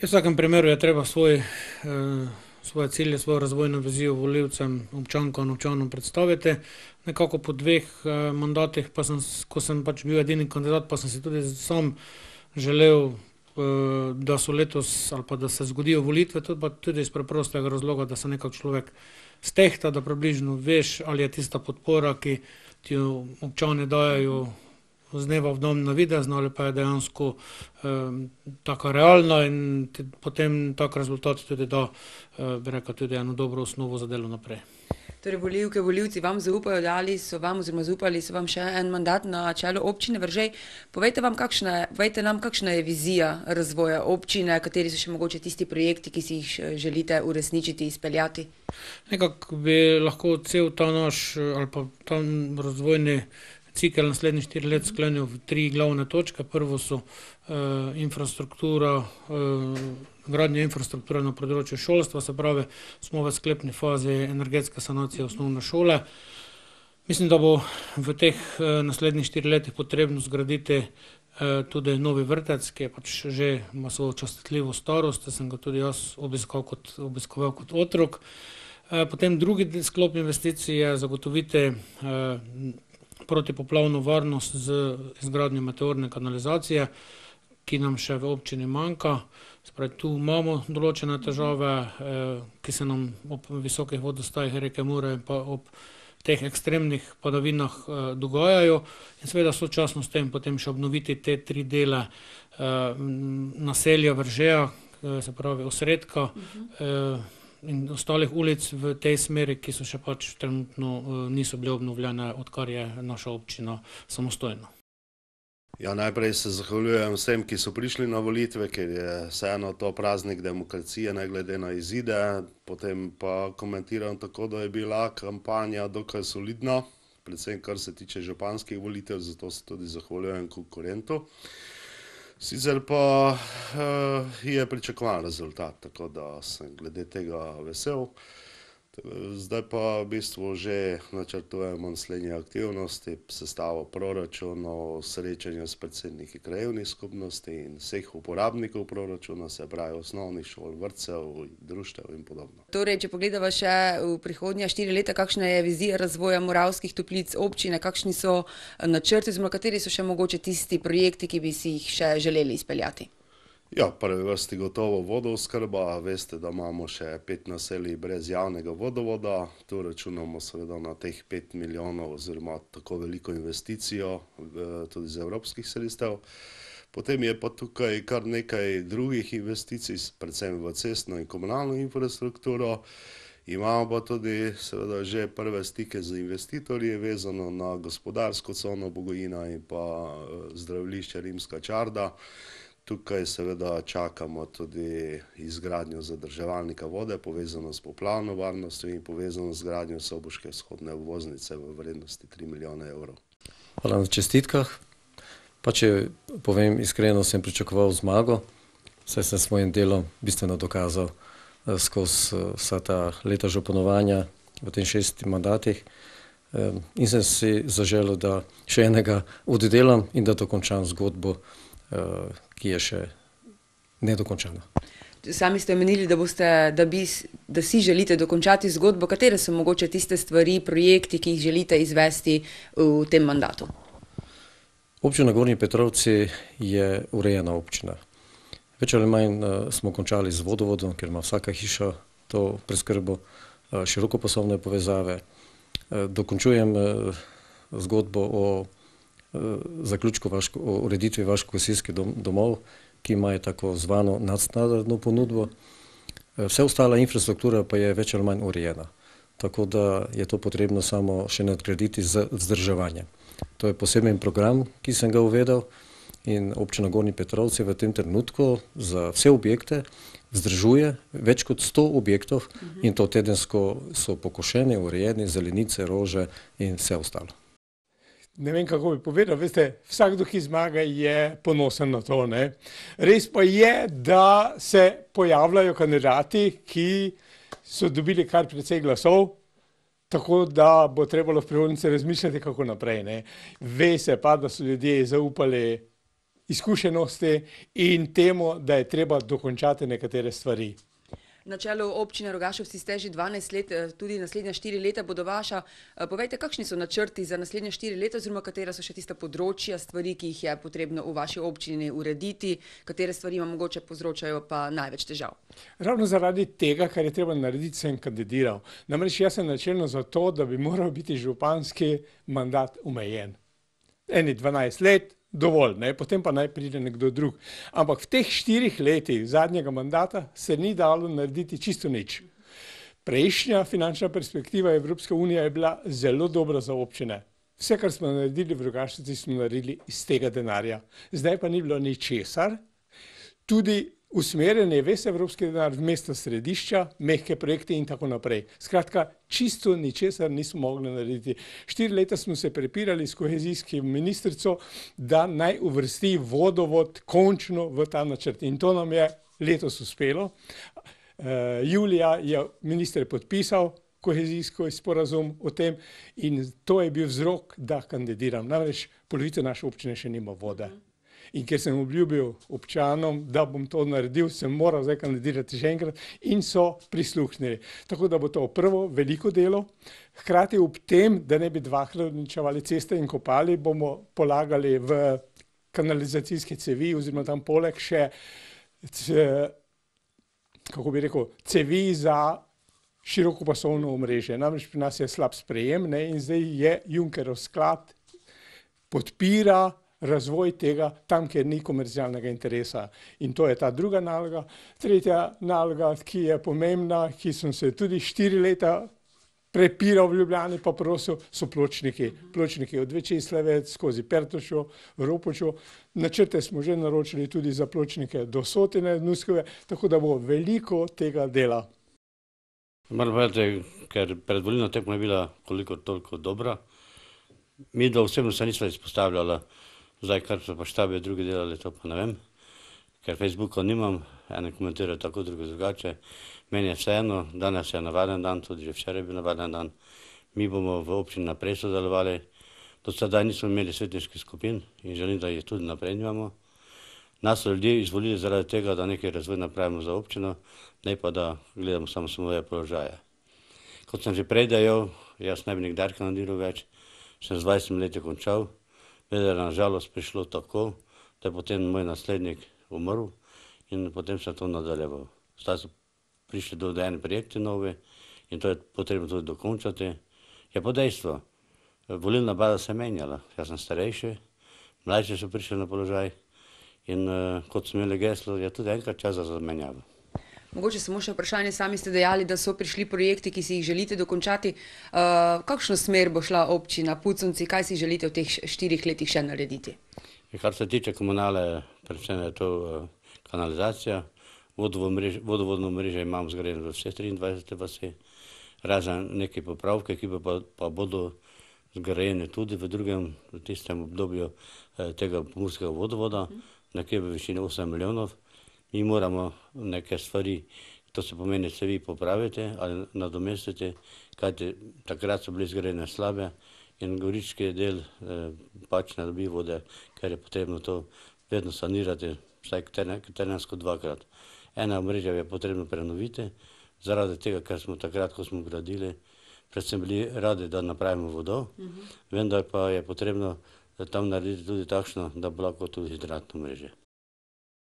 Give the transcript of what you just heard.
V vsakem primeru je treba svoj, svoje cilje, svojo razvojno vizijo volivcem, občankam, občanom predstaviti. Nekako po dveh, mandatih pa sem ko sem pač bil edini kandidat, pa sem si tudi sam želel, da so letos ali pa da se zgodijo volitve, pa tudi iz preprostega razloga, da se nekako človek stehta, da približno veš, ali je tista podpora, ki ti jo občani dajejo iz dneva v dan navidezna ali pa je dejansko, taka realna in ti potem tak rezultat tudi da, bi rekel, tudi eno dobro osnovo za delo naprej. Torej volivke, volivci vam zaupajo, dali so vam oziroma zaupali so vam še en mandat na čelu Občine Veržej. Povejte vam, kakšna je, povejte nam, kakšna je vizija razvoja občine, kateri so še mogoče tisti projekti, ki si jih želite uresničiti, izpeljati? Nekako bi lahko cel ta naš ali pa ta razvojni cikel naslednjih štiri let sklenil v tri glavne točke. Prvo so, infrastruktura, gradnja infrastrukture na področju šolstva, se pravi, smo v sklepni fazi energetske sanacije osnovne šole. Mislim, da bo v teh, naslednjih štiri letih potrebno zgraditi, tudi novi vrtec, ki pač že, ima svojo častitljivo starost, sem ga tudi jaz obiskal kot, obiskoval kot otrok. potem drugi sklop investicij je zagotoviti, protipoplavno varnost z izgradnjo meteorne kanalizacije, ki nam še v občini manjka. Se pravi, tu imamo določene težave, ki se nam ob visokih vodostajih reke Mure pa ob teh ekstremnih padavinah, dogajajo. In seveda sočasno s tem potem še obnoviti te tri dele, naselja Veržeja, se pravi Osredka, in ostalih ulic v tej smeri, ki so še pač trenutno, niso bile obnovljene, odkar je naša občina samostojna. Ja, najprej se zahvaljujem vsem, ki so prišli na volitve, ker je vseeno to praznik demokracije ne glede na izide. Potem pa komentiram tako, da je bila kampanja dokaj solidna, predvsem kar se tiče županskih volitev, zato se tudi zahvaljujem konkurentu. Sicer pa, je pričakovan rezultat, tako da sem glede tega vesel. zdaj pa v bistvu že načrtujemo naslednje aktivnosti, sestavo proračunov, srečanja s predsedniki krajevnih skupnosti in vseh uporabnikov proračuna, se pravi osnovnih šol, vrtcev, društev in podobno. Torej, če pogledava še v prihodnja štiri leta, kakšna je vizija razvoja Moravskih Toplic, občine, kakšni so načrti oziroma kateri so še mogoče tisti projekti, ki bi si jih še želeli izpeljati? Ja, prvi vrsti gotovo vodooskrba, veste, da imamo še pet naselij brez javnega vodovoda. Tu računamo seveda na teh pet milijonov oziroma tako veliko investicijo, tudi iz evropskih sredstev. Potem je pa tukaj kar nekaj drugih investicij, predvsem v cestno in komunalno infrastrukturo. Imamo pa tudi seveda že prve stike z investitorji, vezano na gospodarsko cono Bugojina in pa, zdravilišče Rimska čarda. Tukaj seveda čakamo tudi izgradnjo zadrževalnika vode, povezano s poplavno varnostjo in povezano z gradnjo soboške vzhodne obvoznice v vrednosti tri milijone evrov. Hvala na čestitkah. Pa če povem iskreno, sem pričakoval zmago, saj sem svojim delom bistveno dokazal, skozi, vsa ta leta županovanja v teh šestih mandatih. in sem si zaželel, da še enega oddelam in da dokončam zgodbo, ki je še nedokončana. Sami ste omenili, da boste, da bi da si želite dokončati zgodbo, katere so mogoče tiste stvari, projekti, ki jih želite izvesti v tem mandatu? Občina Gornji Petrovci je urejena občina. Več ali manj, smo končali z vodovodom, ker ima vsaka hiša to preskrbo, širokopasovne povezave. dokončujem, zgodbo o, zaključku o ureditvi vaško-gasilskih domov, ki imajo tako zvano nadstandardno ponudbo. vse ostala infrastruktura pa je več ali manj urejena. Tako da je to potrebno samo še nadgraditi z vzdrževanjem. To je poseben program, ki sem ga uvedel, in Občina Gornji Petrovci v tem trenutku za vse objekte vzdržuje več kot sto objektov in to tedensko so pokošeni, urejeni, zelenice, rože in vse ostalo. Ne vem, kako bi povedal, veste, vsakdo, ki zmaga, je ponosen na to, ne. Res pa je, da se pojavljajo kandidati, ki so dobili kar precej glasov, tako da bo trebalo v prihodnjici razmišljati, kako naprej, ne. Ve se pa, da so ljudje zaupali izkušenosti in temu, da je treba dokončati nekatere stvari. Na čelu občine Rogašovci ste že 12 let, eh, tudi naslednja štiri leta bodo vaša. Eh, Povejte, kakšni so načrti za naslednja štiri leta, oziroma katera so še tista področja, stvari, ki jih je potrebno v vaši občini urediti, katere stvari vam mogoče povzročajo pa največ težav? Ravno zaradi tega, kar je treba narediti, sem kandidiral. Namreč jaz sem načelno za to, da bi moral biti županski mandat omejen. Eni 12 let, dovolj, ne? potem pa naj pride nekdo drug. Ampak v teh štirih letih zadnjega mandata se ni dalo narediti čisto nič. Prejšnja finančna perspektiva Evropske unije je bila zelo dobra za občine. Vse, kar smo naredili v Rogašnici, smo naredili iz tega denarja. Zdaj pa ni bilo ničesar. Tudi usmerjen je ves evropski denar v mesta središča, mehke projekte in tako naprej. Skratka, čisto ničesar nismo mogli narediti. Štiri leta smo se prepirali s kohezijskim ministrico, da naj uvrsti vodovod končno v ta načrt. In to nam je letos uspelo. Uh, julija je minister podpisal kohezijski sporazum o tem in to je bil vzrok, da kandidiram. Namreč polovica naše občine še nima vode. In ker sem obljubil občanom, da bom to naredil, sem moral zdaj kandidirati še enkrat in so prisluhnili. Tako da bo to prvo veliko delo. Hkrati ob tem, da ne bi dvakrat uničevali ceste in kopali, bomo polagali v kanalizacijske cevi oziroma tam poleg še, kako bi rekel, cevi za širokopasovno omrežje. Namreč pri nas je slab sprejem ne, in zdaj je Junckerov sklad podpira razvoj tega tam, kjer ni komercialnega interesa. In to je ta druga naloga. Tretja naloga, ki je pomembna, ki sem se tudi štiri leta prepiral v Ljubljani, pa prosil, so pločniki. Pločniki od Večeslavec skozi Pertošo, Ropočo. Načrte smo že naročili tudi za pločnike do Sotine, Nuskove, tako da bo veliko tega dela. Moram povedati, ker predvolilna tekma je bila koliko toliko dobra. Mi da osebno se nismo izpostavljali. Zdaj, kar so pa štabe drugi delali, to pa ne vem, ker Facebooka nimam, ene komentirajo tako, druge drugače. Meni je vseeno, danes je navaden dan, tudi že včeraj je bil navaden dan. Mi bomo v občini naprej sodelovali. Do sedaj nismo imeli svetniških skupin in želim, da jih tudi naprej imamo. Nas so ljudje izvolili zaradi tega, da nekaj razvoj napravimo za občino, ne pa da gledamo samo svoje položaje. Kot sem že prej dejal, jaz ne bi nikdar kandidiral več, sem z 20 leti končal, vendar je nažalost prišlo tako, da je potem moj naslednik umrl in potem sem to nadaljeval. Zdaj so prišli do ene projekte nove in to je potrebno tudi dokončati. Je pa dejstvo, volilna baza se je menjala, jaz sem starejši, mlajši so prišli na položaj in uh, kot smo imeli geslo, je tudi enkrat čas za zamenjavo. Mogoče samo še vprašanje, sami ste dejali, da so prišli projekti, ki si jih želite dokončati. Uh, kakšno smer bo šla občina Pucunci, kaj si želite v teh štirih letih še narediti? Kar se tiče komunale, predvsem je to uh, kanalizacija, vodovodno mreže imam zgrajeno v vse 23 vasi, razen neke popravke, ki pa, pa bodo zgrajene tudi v drugem, v tistem obdobju eh, tega pomorskega vodovoda, nekje v višini 8 milijonov mi moramo neke stvari, to se pomeni, se vi popravite ali nadomestite, kajte takrat so bile zgrajene slabe in gorički del eh, pač ne dobi vode, ker je potrebno to vedno sanirati, vsaj terensko dvakrat. Ena mreža je potrebno prenoviti, zaradi tega, ker smo takrat, ko smo gradili, predvsem bili radi, da napravimo vodo, uh -huh. vendar pa je potrebno tam narediti tudi takšno, da bo lahko tudi hidratno mreže.